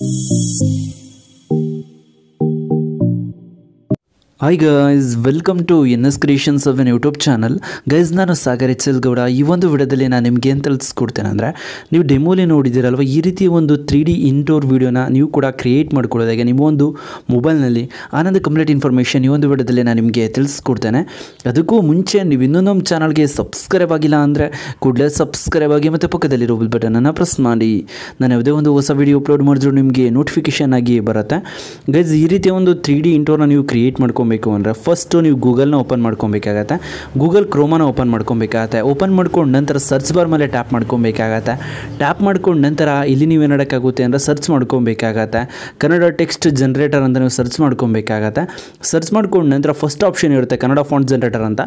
Thank you. Hi guys welcome to N S creations of an YouTube channel guys ನಾನು Sagar H L Gowda. ಈ ಒಂದು ವಿಡಿಯೋದಲ್ಲಿ ನಾನು ನಿಮ್ಗೆ ಏನು ತಿಳಿಸ್ಕೊಡ್ತೇನೆ ಅಂದರೆ, ನೀವು ಡೆಮೋಲಿ ನೋಡಿದ್ದೀರಲ್ವ, ಈ ರೀತಿ ಒಂದು ತ್ರೀ ಡಿ ಇಂಟೋರ್ ವೀಡಿಯೋನ ನೀವು ಕೂಡ ಕ್ರಿಯೇಟ್ ಮಾಡ್ಕೊಳ್ಳೋದಾಗೆ ನಿಮ್ಮ ಒಂದು ಮೊಬೈಲ್ನಲ್ಲಿ ಆನಂದ ಕಂಪ್ಲೀಟ್ ಇನ್ಫಾರ್ಮೇಷನ್ ಈ ಒಂದು ವಿಡಿಯೋದಲ್ಲಿ ನಾನು ನಿಮಗೆ ತಿಳಿಸ್ಕೊಡ್ತೇನೆ ಅದಕ್ಕೂ ಮುಂಚೆ ನೀವು ಇನ್ನೂ ನಮ್ಮ ಚಾನಲ್ಗೆ ಸಬ್ಸ್ಕ್ರೈಬ್ ಆಗಿಲ್ಲ ಅಂದರೆ, ಕೂಡಲೇ ಸಬ್ಸ್ಕ್ರೈಬ್ ಆಗಿ ಮತ್ತು ಪಕ್ಕದಲ್ಲಿರೋ ಬಿಲ್ ಬಟನನ್ನು ಪ್ರೆಸ್ ಮಾಡಿ. ನಾನು ಯಾವುದೇ ಒಂದು ಹೊಸ ವಿಡಿಯೋ ಅಪ್ಲೋಡ್ ಮಾಡಿದ್ರು ನಿಮಗೆ ನೋಟಿಫಿಕೇಷನ್ ಆಗಿ ಬರುತ್ತೆ. ಗೈಸ್ ಈ ರೀತಿಯ ಒಂದು ತ್ರೀ ಡಿ ಇಂಟೋರ್ನ ನೀವು ಕ್ರಿಯೇಟ್ ಮಾಡ್ಕೊಬೇಕು ಅಂದರೆ ಫಸ್ಟು ನೀವು ಗೂಗಲ್ನ ಓಪನ್ ಮಾಡ್ಕೊಬೇಕಾಗತ್ತೆ. ಗೂಗಲ್ ಕ್ರೋಮನ ಓಪನ್ ಮಾಡ್ಕೊಬೇಕಾಗತ್ತೆ. ಓಪನ್ ಮಾಡ್ಕೊಂಡು ನಂತರ ಸರ್ಚ್ ಬಾರ್ ಮೇಲೆ ಟ್ಯಾಪ್ ಮಾಡ್ಕೊಬೇಕಾಗತ್ತೆ. ಟ್ಯಾಪ್ ಮಾಡ್ಕೊಂಡು ನಂತರ ಇಲ್ಲಿ ನೀವು ಏನಾಡೋಕ್ಕಾಗುತ್ತೆ ಅಂದರೆ ಸರ್ಚ್ ಮಾಡ್ಕೊಬೇಕಾಗತ್ತೆ. ಕನ್ನಡ ಟೆಕ್ಸ್ಟ್ ಜನ್ರೇಟರ್ ಅಂತ ನೀವು ಸರ್ಚ್ ಮಾಡ್ಕೊಬೇಕಾಗತ್ತೆ. ಸರ್ಚ್ ಮಾಡ್ಕೊಂಡು ನಂತರ ಫಸ್ಟ್ ಆಪ್ಷನ್ ಇರುತ್ತೆ ಕನ್ನಡ ಫಾಂಟ್ ಜನ್ರೇಟರ್ ಅಂತ.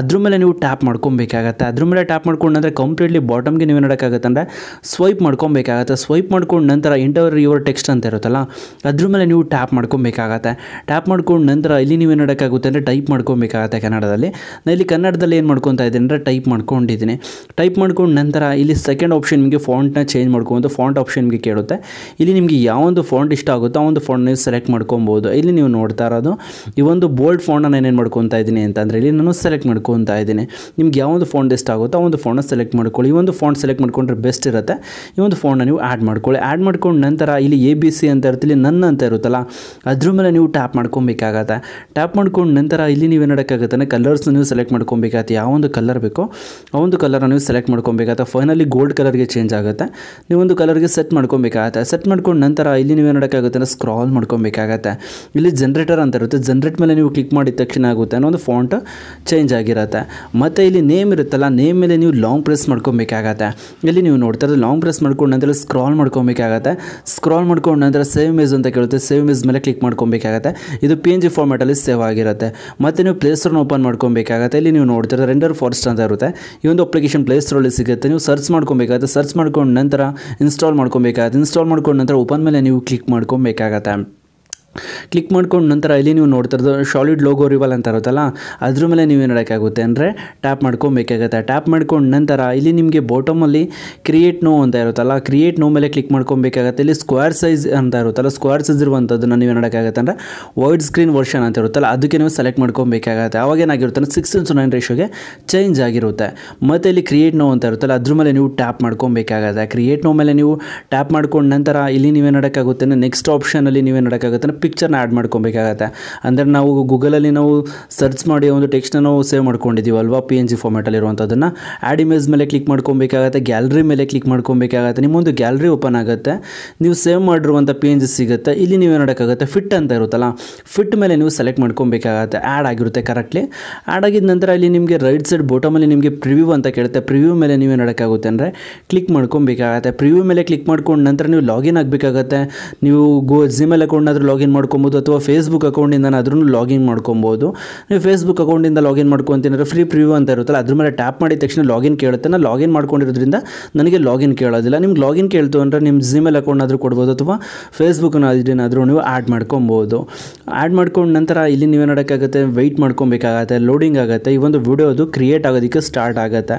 ಅದ್ರ ಮೇಲೆ ನೀವು ಟ್ಯಾಪ್ ಮಾಡ್ಕೊಬೇಕಾಗತ್ತೆ. ಅದ್ರ ಮೇಲೆ ಟ್ಯಾಪ್ ಮಾಡ್ಕೊಂಡು ನಂತರ ಕಂಪ್ಲೀಟ್ಲಿ ಬಾಟಮ್ಗೆ ನೀವು ಏನಾಡೋಕ್ಕಾಗತ್ತೆ ಅಂದರೆ ಸ್ವೈಪ್ ಮಾಡ್ಕೊಬೇಕಾಗತ್ತೆ. ಸ್ವೈಪ್ ಮಾಡ್ಕೊಂಡು ನಂತರ ಇಂಟರ್ ಯುವರ್ ಟೆಕ್ಸ್ಟ್ ಅಂತ ಇರುತ್ತಲ್ಲ, ಅದ್ರ ಮೇಲೆ ನೀವು ಟ್ಯಾಪ್ ಮಾಡ್ಕೊಬೇಕಾಗತ್ತೆ. ಟ್ಯಾಪ್ ಮಾಡ್ಕೊಂಡು ನಂತರ ಇಲ್ಲಿ ನೀವು ಏನು ಮಾಡೋಕ್ಕಾಗುತ್ತೆ ಅಂದರೆ ಟೈಪ್ ಮಾಡ್ಕೊಬೇಕಾಗತ್ತೆ ಕನ್ನಡದಲ್ಲಿ. ನಾನು ಇಲ್ಲಿ ಕನ್ನಡದಲ್ಲಿ ಏನು ಮಾಡ್ಕೊತಾ ಇದ್ದೀನಿ ಅಂದರೆ ಟೈಪ್ ಮಾಡ್ಕೊಂಡಿದ್ದೀನಿ. ಟೈಪ್ ಮಾಡ್ಕೊಂಡು ನಂತರ ಇಲ್ಲಿ ಸೆಕೆಂಡ್ ಆಪ್ಷನ್ ನಿಮಗೆ ಫಾಂಟ್ನ ಚೇಂಜ್ ಮಾಡ್ಕೊಬೋದು ಫಾಂಟ್ ಆಪ್ಷನ್ ನಿಮಗೆ ಕೇಳುತ್ತೆ. ಇಲ್ಲಿ ನಿಮಗೆ ಯಾವೊಂದು ಫಾಂಟ್ ಇಷ್ಟ ಆಗುತ್ತೋ ಆ ಒಂದು ಫಾಂಟ್ ನೀವು ಸೆಲೆಕ್ಟ್ ಮಾಡ್ಕೊಬೋದು. ಇಲ್ಲಿ ನೀವು ನೋಡ್ತಾ ಇರೋದು, ಈ ಒಂದು ಬೋಲ್ಡ್ ಫಾಂಟನ್ನು ನಾನು ಏನು ಮಾಡ್ಕೊತಾ ಇದ್ದೀನಿ ಅಂತಂದರೆ ಇಲ್ಲಿ ನಾನು ಸೆಲೆಕ್ಟ್ ಮಾಡ್ಕೊತಾ ಇದ್ದೀನಿ. ನಿಮ್ಗೆ ಯಾವೊಂದು ಫಾಂಟ್ ಇಷ್ಟ ಆಗುತ್ತೋ ಆ ಒಂದು ಫಾಂಟ್ನ ಸೆಲೆಕ್ಟ್ ಮಾಡ್ಕೊಳ್ಳಿ. ಈ ಒಂದು ಫಾಂಟ್ ಸೆಲೆಕ್ಟ್ ಮಾಡ್ಕೊಂಡ್ರೆ ಬೆಸ್ಟ್ ಇರುತ್ತೆ. ಈ ಒಂದು ಫೋನ್ನ ನೀವು ಆ್ಯಡ್ ಮಾಡ್ಕೊಳ್ಳಿ. ಆ್ಯಡ್ ಮಾಡ್ಕೊಂಡು ನಂತರ ಇಲ್ಲಿ ಎ ಬಿ ಸಿ ಅಂತ ಇರುತ್ತೆ, ಇಲ್ಲಿ ನನ್ನ ಅಂತ ಇರುತ್ತಲ್ಲ, ಅದ್ರ ಮೇಲೆ ನೀವು ಟ್ಯಾಪ್ ಮಾಡ್ಕೊಬೇಕಾಗತ್ತೆ. ಟ್ಯಾಪ್ ಮಾಡ್ಕೊಂಡು ನಂತರ ಇಲ್ಲಿ ನೀವು ಏನು ಕಲರ್ಸ್ ನೀವು ಸೆಲೆಕ್ಟ್ ಮಾಡ್ಕೊಬೇಕಾಗತ್ತೆ ಯಾವ ಒಂದು ಕಲರ್ ಬೇಕೋ ಆ ಒಂದು ಕಲರ್ನ ನೀವು ಸೆಲೆಕ್ಟ್ ಮಾಡ್ಕೊಬೇಕಾಗತ್ತೆ ಫೈನಲಿ ಗೋಲ್ಡ್ ಕಲರ್ಗೆ ಚೇಂಜ್ ಆಗುತ್ತೆ. ನೀವೊಂದು ಕಲರ್ಗೆ ಸೆಟ್ ಮಾಡ್ಕೊಬೇಕಾಗತ್ತೆ. ಸೆಟ್ ಮಾಡ್ಕೊಂಡು ನಂತರ ಇಲ್ಲಿ ನೀವು ಅಂದರೆ ಸ್ಕ್ರಾಲ್ ಮಾಡ್ಕೊಬೇಕಾಗತ್ತೆ. ಇಲ್ಲಿ ಜನ್ರೇಟರ್ ಅಂತ ಇರುತ್ತೆ. ಜನ್ರೇಟ್ ಮೇಲೆ ನೀವು ಕ್ಲಿಕ್ ಮಾಡಿದ ತಕ್ಷಣ ಆಗುತ್ತೆ ಅನ್ನೋ ಒಂದು ಫಾಂಟ್ ಚೇಂಜ್ ಆಗಿರುತ್ತೆ. ಮತ್ತು ಇಲ್ಲಿ ನೇಮ್ ಇರುತ್ತಲ್ಲ ನೇಮ್ ಮೇಲೆ ನೀವು ಲಾಂಗ್ ಪ್ರೆಸ್ ಮಾಡ್ಕೊಬೇಕಾಗತ್ತೆ. ಇಲ್ಲಿ ನೀವು ನೋಡ್ತಾ ಇರೋದು ಲಾಂಗ್ ಪ್ರೆಸ್ ಮಾಡ್ಕೊಂಡು ನಂತರ ಸ್ಕ್ರಾಲ್ ಮಾಡ್ಕೊಬೇಕಾಗತ್ತೆ. ಸ್ಕ್ರಾಲ್ ಮಾಡ್ಕೊಂಡು ನಂತರ ಸೇವ್ ಮೇಜ್ ಅಂತ ಕೇಳುತ್ತೆ. ಸೇವ್ ಮೇಜ್ ಮೇಲೆ ಕ್ಲಿಕ್ ಮಾಡ್ಕೊಬೇಕಾಗತ್ತೆ. ಇದು ಪಿ ಎನ್ ಜಿ ಫಾರ್ಮ್ಯಾಟಲ್ಲಿ ಸೇವ್ ಆಗಿರುತ್ತೆ ಮತ್ತು ನೀವು ಪ್ಲೇಸ್ಟೋರ್ನ ಓಪನ್ ಮಾಡ್ಕೊಬೇಕಾಗತ್ತೆ. ಇಲ್ಲಿ ನೀವು ನೋಡ್ತಿರೋ ರೆಂಡರ್ ಫಾರೆಸ್ಟ್ ಅಂತ ಇರುತ್ತೆ. ಈ ಒಂದು ಅಪ್ಲಿಕೇಶನ್ ಪ್ಲೇಸ್ಟೋರಲ್ಲಿ ಸಿಗುತ್ತೆ. ನೀವು ಸರ್ಚ್ ಮಾಡ್ಕೊಬೇಕಾಗುತ್ತೆ. ಸರ್ಚ್ ಮಾಡ್ಕೊಂಡು ನಂತರ ಇನ್ಸ್ಟಾಲ್ ಮಾಡ್ಕೊಬೇಕಾಗುತ್ತೆ. ಇನ್ಸ್ಟಾಲ್ ಮಾಡ್ಕೊಂಡು ನಂತರ ಓಪನ್ ಮೇಲೆ ನೀವು ಕ್ಲಿಕ್ ಮಾಡ್ಕೊಬೇಕಾಗತ್ತೆ. ಕ್ಲಿಕ್ ಮಾಡ್ಕೊಂಡು ನಂತರ ಇಲ್ಲಿ ನೀವು ನೋಡ್ತಿರೋದು ಶಾಲಿಡ್ ಲೋಗೋ ರಿವಲ್ ಅಂತ ಇರುತ್ತಲ್ಲ, ಅದ್ರ ಮೇಲೆ ನೀವು ಏನು ಮಾಡೋಕ್ಕಾಗುತ್ತೆ ಅಂದರೆ ಟ್ಯಾಪ್ ಮಾಡ್ಕೊಬೇಕಾಗುತ್ತೆ. ಟ್ಯಾಪ್ ಮಾಡ್ಕೊಂಡು ನಂತರ ಇಲ್ಲಿ ನಿಮಗೆ ಬಾಟಮಲ್ಲಿ ಕ್ರಿಯೇಟ್ ನೋ ಅಂತ ಇರುತ್ತಲ್ಲ ಕ್ರಿಯೇಟ್ ನೋ ಮೇಲೆ ಕ್ಲಿಕ್ ಮಾಡ್ಕೊಬೇಕಾಗತ್ತೆ. ಇಲ್ಲಿ ಸ್ಕ್ವೇರ್ ಸೈಜ್ ಅಂತ ಇರುತ್ತಲ್ಲ ಸ್ಕ್ವೇರ್ ಸೈಜ್ ಇರುವಂಥದ್ದನ್ನು ನೀವು ಮಾಡೋಕ್ಕಾಗತ್ತೆ ಅಂದರೆ ವೈಡ್ ಸ್ಕ್ರೀನ್ ವರ್ಷನ್ ಅಂತ ಇರುತ್ತಲ್ಲ, ಅದಕ್ಕೆ ನೀವು ಸೆಲೆಕ್ಟ್ ಮಾಡ್ಕೊಬೇಕಾಗತ್ತೆ. ಅವಾಗೇನಾಗಿರುತ್ತೆ ಅಂದರೆ ಸಿಕ್ಸ್ ಟು ನೈನ್ ರೇಷೋಗೆ ಚೇಂಜ್ ಆಗಿರುತ್ತೆ. ಮತ್ತು ಇಲ್ಲಿ ಕ್ರಿಯೇಟ್ ನೋ ಅಂತ ಇರುತ್ತಲ್ಲ, ಅದ್ರ ಮೇಲೆ ನೀವು ಟ್ಯಾಪ್ ಮಾಡ್ಕೊಬೇಕಾಗತ್ತೆ. ಕ್ರಿಯೇಟ್ ನೋ ಮೇಲೆ ನೀವು ಟ್ಯಾಪ್ ಮಾಡ್ಕೊಂಡು ನಂತರ ಇಲ್ಲಿ ನೀವೇನು ಮಾಡೋಕ್ಕಾಗುತ್ತೆ ನೆಕ್ಸ್ಟ್ ಆಪ್ಷನಲ್ಲಿ ನೀವೇನು ಅಂದರೆ ಪಿಕ್ಚರ್ನ ಆ್ಯಡ್ ಮಾಡ್ಕೊಬೇಕಾಗತ್ತೆ. ಅಂದರೆ ನಾವು ಗೂಗಲಲ್ಲಿ ನಾವು ಸರ್ಚ್ ಮಾಡಿ ಒಂದು ಟೆಕ್ಸ್ಟ್ನ ನಾವು ಸೇವ್ ಮಾಡ್ಕೊಂಡಿದ್ದೀವಲ್ವಾ ಪಿ ಎನ್ ಜಿ ಫಾರ್ಮೆಟಲ್ಲಿರುವಂಥದ್ದನ್ನು ಆ್ಯಡ್ ಇಮೇಜ್ ಮೇಲೆ ಕ್ಲಿಕ್ ಮಾಡ್ಕೊಬೇಕಾಗತ್ತೆ ಗ್ಯಾಲರಿ ಮೇಲೆ ಕ್ಲಿಕ್ ಮಾಡ್ಕೊಬೇಕಾಗತ್ತೆ, ನಿಮ್ಮೊಂದು ಗ್ಯಾಲರಿ ಓಪನ್ ಆಗುತ್ತೆ. ನೀವು ಸೇವ್ ಮಾಡಿರುವಂಥ ಪಿ ಎನ್ ಜಿ ಸಿಗುತ್ತೆ, ಇಲ್ಲಿ ನೀವು ಏನು ಫಿಟ್ ಅಂತ ಇರುತ್ತಲ್ಲ ಫಿಟ್ ಮೇಲೆ ನೀವು ಸೆಲೆಕ್ಟ್ ಮಾಡ್ಕೊಬೇಕಾಗತ್ತೆ ಆ್ಯಡ್ ಆಗಿರುತ್ತೆ ಕರೆಕ್ಟ್ಲಿ ಆ್ಯಡ್ ಆಗಿದ ನಂತರ ಇಲ್ಲಿ ನಿಮಗೆ ರೈಟ್ ಸೈಡ್ ಬಾಟಮಲ್ಲಿ ನಿಮಗೆ ಪ್ರಿವ್ಯೂ ಅಂತ ಕೇಳುತ್ತೆ. ಪ್ರಿವ್ಯೂ ಮೇಲೆ ನೀವು ಮಾಡೋಕ್ಕಾಗುತ್ತೆ ಅಂದರೆ ಕ್ಲಿಕ್ ಮಾಡ್ಕೊಬೇಕಾಗತ್ತೆ. ಪ್ರಿವ್ಯೂ ಮೇಲೆ ಕ್ಲಿಕ್ ಮಾಡ್ಕೊಂಡು ನಂತರ ನೀವು ಲಾಗಿನ್ ಆಗಬೇಕಾಗತ್ತೆ. ನೀವು ಗೋ ಜಿಮೇಲ್ ಅಕೌಂಟ್ನಾದ್ರೂ ಲಾಗಿನ್ ಮಾಡ್ಕೊಬೋದು ಅಥವಾ ಫೇಸ್ಬುಕ್ ಅಕೌಂಟಿಂದನಾದ್ರೂ ಲಾಗಿನ್ ಮಾಡ್ಕೊಬೋದು. ನೀವು ಫೇಸ್ಬುಕ್ ಅಕೌಂಟಿಂದ ಲಾಗಿನ್ ಮಾಡ್ಕೊತೀನಿ ಫ್ರೀ ಪ್ರಿವ್ಯೂ ಅಂತ ಇರುತ್ತಲ್ಲ, ಅದ್ರ ಮೇಲೆ ಟ್ಯಾಪ್ ಮಾಡಿದ ತಕ್ಷಣ ಲಾಗಿನ್ ಕೇಳುತ್ತೆ ನಾನು ಲಾಗಿನ್ ಮಾಡ್ಕೊಂಡಿರೋದ್ರಿಂದ ನನಗೆ ಲಾಗಿನ್ ಕೇಳೋದಿಲ್ಲ. ನಿಮ್ಗೆ ಲಾಗಿನ್ ಕೇಳ್ತು ಅಂದರೆ ನಿಮ್ಮ ಜಿಮೇಲ್ ಅಕೌಂಟ್ನಾದ್ರೂ ಕೊಡ್ಬೋದು ಅಥವಾ ಫೇಸ್ಬುಕ್ನ ಇದನ್ನಾದರೂ ನೀವು ಆ್ಯಡ್ ಮಾಡ್ಕೊಬೋದು. ಆ್ಯಡ್ ಮಾಡ್ಕೊಂಡು ನಂತರ ಇಲ್ಲಿ ನೀವು ನೋಡೋಕ್ಕಾಗುತ್ತೆ ವೆಯ್ಟ್ ಮಾಡ್ಕೊಬೇಕಾಗತ್ತೆ ಲೋಡಿಂಗ್ ಆಗುತ್ತೆ. ಈ ಒಂದು ವಿಡಿಯೋದು ಕ್ರಿಯೇಟ್ ಆಗೋದಕ್ಕೆ ಸ್ಟಾರ್ಟ್ ಆಗುತ್ತೆ.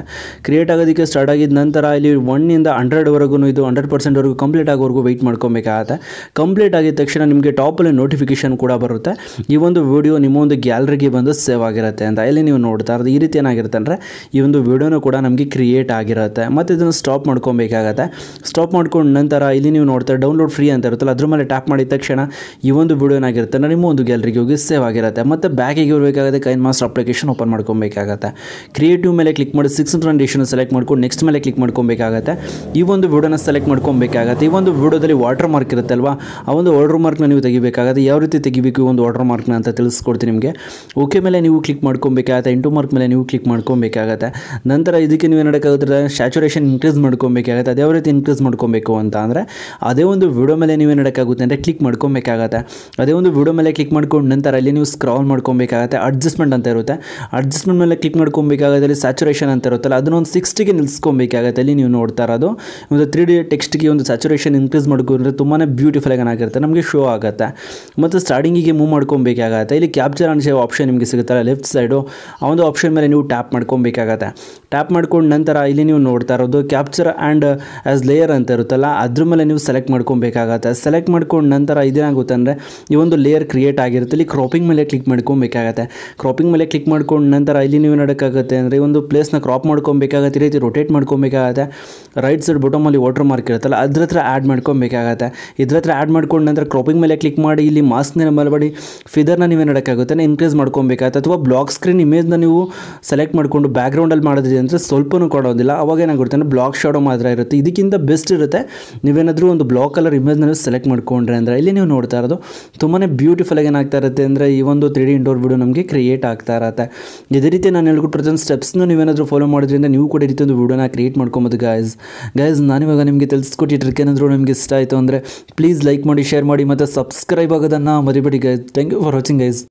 ಕ್ರಿಯೇಟ್ ಆಗೋದಕ್ಕೆ ಸ್ಟಾರ್ಟ್ ಆಗಿದ ನಂತರ ಇಲ್ಲಿ ಒನ್ನಿಂದ ಹಂಡ್ರೆಡ್ವರೆಗೂ ಇದು ಹಂಡ್ರೆಡ್ ಪರ್ಸೆಂಟ್ವರೆಗೂ ಕಂಪ್ಲೀಟ್ ಆಗೋವರೆಗೂ ವೆಯ್ಟ್ ಮಾಡ್ಕೊಬೇಕಾಗತ್ತೆ. ಕಂಪ್ಲೀಟ್ ಆಗಿದ ತಕ್ಷಣ ನಿಮಗೆ ಟಾಪಲ್ಲಿ ನೋಟಿಫಿಕೇಶನ್ ಕೂಡ ಬರುತ್ತೆ. ಈ ಒಂದು ವಿಡಿಯೋ ನಿಮ್ಮ ಒಂದು ಗ್ಯಾಲರಿಗೆ ಬಂದು ಸೇವ್ ಆಗಿರುತ್ತೆ ಅಂತ. ಇಲ್ಲಿ ನೀವು ನೋಡ್ತಾ ಇರೋದು ಈ ರೀತಿ ಏನಾಗಿರುತ್ತೆ ಅಂದರೆ ಈ ಒಂದು ವಿಡಿಯೋನು ಕೂಡ ನಮಗೆ ಕ್ರಿಯೇಟ್ ಆಗಿರುತ್ತೆ. ಮತ್ತು ಇದನ್ನು ಸ್ಟಾಪ್ ಮಾಡ್ಕೊಬೇಕಾಗತ್ತೆ. ಸ್ಟಾಪ್ ಮಾಡ್ಕೊಂಡು ನಂತರ ಇಲ್ಲಿ ನೀವು ನೋಡ್ತಾ ಡೌನ್ಲೋಡ್ ಫ್ರೀ ಅಂತ ಇರುತ್ತಲ್ಲ, ಅದ್ರ ಮೇಲೆ ಟ್ಯಾಪ್ ಮಾಡಿದ ತಕ್ಷಣ ಈ ಒಂದು ವಿಡಿಯೋ ಏನಾಗಿರುತ್ತೆ ಅಂದರೆ ನಿಮ್ಮ ಒಂದು ಗ್ಯಾಲರಿಗೆ ಹೋಗಿ ಸೇವ್ ಆಗಿರುತ್ತೆ. ಮತ್ತು ಬ್ಯಾಕಿಗೆ ಇರಬೇಕಾಗುತ್ತೆ ಕೈನ್ ಮಾಸ್ಟರ್ ಅಪ್ಲಿಕೇಶನ್ ಓಪನ್ ಮಾಡ್ಕೊಬೇಕಾಗತ್ತೆ. ಕ್ರಿಯೇಟಿವ್ ಮೇಲೆ ಕ್ಲಿಕ್ ಮಾಡಿ ಸಿಕ್ಸ್ ಟ್ರಂಡೇಷನ್ ಸೆಲೆಕ್ಟ್ ಮಾಡ್ಕೊಂಡು ನೆಕ್ಸ್ಟ್ ಮೇಲೆ ಕ್ಲಿಕ್ ಮಾಡ್ಕೊಬೇಕಾಗತ್ತೆ. ಈ ಒಂದು ವಿಡಿಯೋನ ಸೆಲೆಕ್ಟ್ ಮಾಡ್ಕೊಬೇಕಾಗತ್ತೆ. ಈ ಒಂದು ವಿಡಿಯೋದಲ್ಲಿ ವಾಟರ್ ಮಾರ್ಕ್ ಇರುತ್ತೆ ಅಲ್ವಾ ಆ ಒಂದು ವಾಟರ್ ಮಾರ್ಕ್ನ ನೀವು ತೆಗಿಬೇಕಾಗತ್ತೆ ಯಾವ ರೀತಿ ತೆಗಿಬೇಕು, ಒಂದು ವಾಟರ್ ಮಾರ್ಕ್ನ ಅಂತ ತಿಳಿಸ್ಕೊಡ್ತೀನಿ ನಿಮಗೆ. ಓಕೆ ಮೇಲೆ ನೀವು ಕ್ಲಿಕ್ ಮಾಡ್ಕೊಬೇಕಾಗತ್ತೆ, ಎಂಟು ಮಾರ್ಕ್ ಮೇಲೆ ನೀವು ಕ್ಲಿಕ್ ಮಾಡ್ಕೊಬೇಕಾಗತ್ತೆ. ನಂತರ ಇದಕ್ಕೆ ನೀವು ಏನಾಗುತ್ತೆ ಸ್ಯಾಚುರೇಷನ್ ಇನ್ಕ್ರೀಸ್ ಮಾಡ್ಕೊಬೇಕಾಗತ್ತೆ, ಅದೇ ರೀತಿ ಇನ್ಕ್ರೀಸ್ ಮಾಡ್ಕೊಬೇಕು ಅಂತ ಅಂದರೆ, ಅದೇ ಒಂದು ವಿಡಿಯೋ ಮೇಲೆ ನೀವು ಏನಾಗುತ್ತೆ ಅಂದರೆ ಕ್ಲಿಕ್ ಮಾಡ್ಕೊಬೇಕಾಗತ್ತೆ. ಅದೇ ಒಂದು ವಿಡಿಯೋ ಮೇಲೆ ಕ್ಲಿಕ್ ಮಾಡ್ಕೊಂಡು ನಂತರ ಅಲ್ಲಿ ನೀವು ಸ್ಕ್ರಾಲ್ ಮಾಡ್ಕೊಬೇಕಾಗತ್ತೆ ಅಡ್ಜಸ್ಟ್ಮೆಂಟ್ ಅಂತ ಇರುತ್ತೆ. ಅಡ್ಜಸ್ಟ್ಮೆಂಟ್ ಮೇಲೆ ಕ್ಲಿಕ್ ಮಾಡ್ಕೊಬೇಕಾಗತ್ತೆ, ಅಲ್ಲಿ ಸ್ಯಾಚುರೇಷನ್ ಅಂತ ಇರುತ್ತಲ್ಲ, ಅದನ್ನ ಒಂದು ಸಿಕ್ಸ್ಟಿಗೆ ನಿಲ್ಸ್ಕೊಬೇಕಾಗತ್ತೆ, ಅಲ್ಲಿ ನೀವು ನೋಡ್ತಾ ಇರೋದು. ಒಂದು ತ್ರೀ ಡಿ ಟೆಕ್ಸ್ಟ್ಗೆ ಒಂದು ಸ್ಯಾಚುರೇಷನ್ ಇನ್ಕ್ರೀಸ್ ಮಾಡ್ಕೊಂಡ್ರೆ ತುಂಬಾ ಬ್ಯೂಟಿಫುಲ್ ಆಗಿ ಏನಾಗಿರುತ್ತೆ, ನಮಗೆ ಶೋ ಆಗುತ್ತೆ. ಮತ್ತು ಸ್ಟಾರ್ಟಿಂಗಿಗೆ ಮೂವ್ ಮಾಡ್ಕೊಬೇಕಾಗತ್ತೆ ಇಲ್ಲಿ ಕ್ಯಾಪ್ಚರ್ ಅನ್ಸೋ ಆಪ್ಷನ್ ನಿಮಗೆ ಸಿಗುತ್ತಲ್ಲ ಲೆಫ್ಟ್ ಸೈಡು ಆ ಒಂದು ಆಪ್ಷನ್ ಮೇಲೆ ನೀವು ಟ್ಯಾಪ್ ಮಾಡ್ಕೊಬೇಕಾಗತ್ತೆ ಟ್ಯಾಪ್ ಮಾಡ್ಕೊಂಡು ನಂತರ ಇಲ್ಲಿ ನೀವು ನೋಡ್ತಾ ಇರೋದು ಕ್ಯಾಪ್ಚರ್ ಆ್ಯಂಡ್ ಆ್ಯಸ್ ಲೇಯರ್ ಅಂತ ಇರುತ್ತಲ್ಲ, ಅದ್ರ ಮೇಲೆ ನೀವು ಸೆಲೆಕ್ಟ್ ಮಾಡ್ಕೊಬೇಕಾಗತ್ತೆ ಸೆಲೆಕ್ಟ್ ಮಾಡ್ಕೊಂಡು ನಂತರ ಇದೇನಾಗುತ್ತೆ ಅಂದರೆ, ಈ ಒಂದು ಲೇಯರ್ ಕ್ರಿಯೇಟ್ ಆಗಿರುತ್ತೆ. ಇಲ್ಲಿ ಕ್ರಾಪಿಂಗ್ ಮೇಲೆ ಕ್ಲಿಕ್ ಮಾಡ್ಕೊಬೇಕಾಗತ್ತೆ ಕ್ರಾಪಿಂಗ್ ಮೇಲೆ ಕ್ಲಿಕ್ ಮಾಡ್ಕೊಂಡು ನಂತರ ಇಲ್ಲಿ ನೀವು ನೋಡೋಕ್ಕಾಗುತ್ತೆ ಅಂದರೆ, ಈ ಒಂದು ಪ್ಲೇಸ್ನ ಕ್ರಾಪ್ ಮಾಡ್ಕೊಬೇಕಾಗತ್ತೆ ಈ ರೀತಿ ರೊಟೇಟ್ ಮಾಡ್ಕೊಬೇಕಾಗತ್ತೆ ರೈಟ್ ಸೈಡ್ ಬೊಟಮಲ್ಲಿ ವಾಟರ್ ಮಾರ್ಕ್ ಇರುತ್ತಲ್ಲ, ಅದ್ರ ಹತ್ರ ಆ್ಯಡ್ ಮಾಡ್ಕೊಬೇಕಾಗತ್ತೆ ಇದ್ರ ಹತ್ರ ಆ್ಯಡ್ ಮಾಡ್ಕೊಂಡು ನಂತರ ಕ್ರಾಪಿಂಗ್ ಮೇಲೆ ಕ್ಲಿಕ್ ಇಲ್ಲಿ ಮಾಸ್ಕ್ನ ಮಾಡಿ ಫಿದರ್ನ ನೀವೇ ನೋಡೋಕ್ಕಾಗುತ್ತೆ ಇನ್ಕ್ರೀಸ್ ಮಾಡ್ಕೊಬೇಕಾಗುತ್ತೆ ಅಥವಾ ಬ್ಲಾಕ್ ಸ್ಕ್ರೀನ್ ಇಮೇಜ್ನ ನೀವು ಸೆಲೆಕ್ಟ್ ಮಾಡಿಕೊಂಡು ಬ್ಯಾಕ್ಗ್ರೌಂಡಲ್ಲಿ ಮಾಡಿದ್ರಿ ಅಂದರೆ ಸ್ವಲ್ಪನೂ ಕೊಡೋದಿಲ್ಲ. ಅವಾಗ ಏನಾಗುತ್ತೆ ಅಂದರೆ ಬ್ಲಾಕ್ ಶಾಡೋ ಮಾತ್ರ ಇರುತ್ತೆ. ಇದಕ್ಕಿಂತ ಬೆಸ್ಟ್ ಇರುತ್ತೆ ನೀವೇನಾದರೂ ಒಂದು ಬ್ಲಾಕ್ ಕಲರ್ ಇಮೇಜ್ನ ಸೆಲೆಕ್ಟ್ ಮಾಡ್ಕೊಂಡ್ರೆ ಅಂದರೆ. ಇಲ್ಲಿ ನೀವು ನೋಡ್ತಾ ಇರೋದು ತುಂಬಾ ಬ್ಯೂಟಿಫುಲ್ ಆಗಿ ಏನಾಗ್ತಾ ಇರುತ್ತೆ ಅಂದರೆ ಈ ಒಂದು ತ್ರೀ ಡಿ ಇಂಡೋರ್ ವಿಡಿಯೋ ನಮಗೆ ಕ್ರಿಯೇಟ್ ಆಗ್ತಾ ಇರುತ್ತೆ. ಇದೇ ರೀತಿ ನಾನು ಹೇಳ್ಕೊಟ್ಟು ಪ್ರತಿಯೊಂದು ಸ್ಟೆಪ್ಸ್ನ ನೀವೇನಾದರೂ ಫಾಲೋ ಮಾಡೋದ್ರಿಂದ ನೀವು ಕೂಡ ಈ ರೀತಿ ಒಂದು ವಿಡಿಯೋನ ಕ್ರಿಯೇಟ್ ಮಾಡ್ಕೊಬೋದು ಗಾಯ್ಸ್ ಗಾಯ್ಸ್ ನಾನಿವಾಗ ನಿಮಗೆ ತಿಳಿಸ್ಕೊಟ್ಟು ಟ್ರಿಕ್ ಏನಾದರೂ ನಿಮಗೆ ಇಷ್ಟ ಆಯಿತು ಅಂದರೆ ಪ್ಲೀಸ್ ಲೈಕ್ ಮಾಡಿ ಶೇರ್ ಮಾಡಿ ಮತ್ತು ಸಬ್ಸ್ಕ್ರೈಬ್ சப்ஸ்கிரைப் ஆகுதுன்னா மறுபடி கைஸ் தேங்க்யூ ஃபார் வாட்சிங் கைஸ்